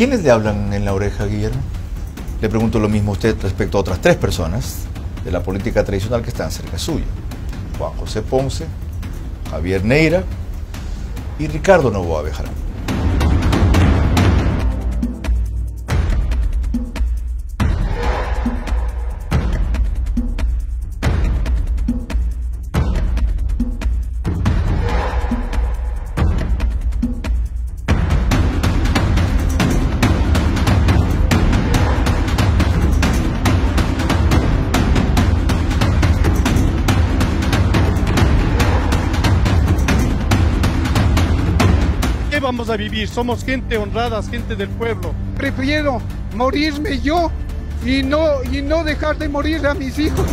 ¿Quiénes le hablan en la oreja, Guillermo? Le pregunto lo mismo a usted respecto a otras tres personas de la política tradicional que están cerca suyo. Juan José Ponce, Javier Neira y Ricardo Novoa Bejarán. ¿Qué vamos a vivir? Somos gente honrada, gente del pueblo. Prefiero morirme yo y no, y no dejar de morir a mis hijos.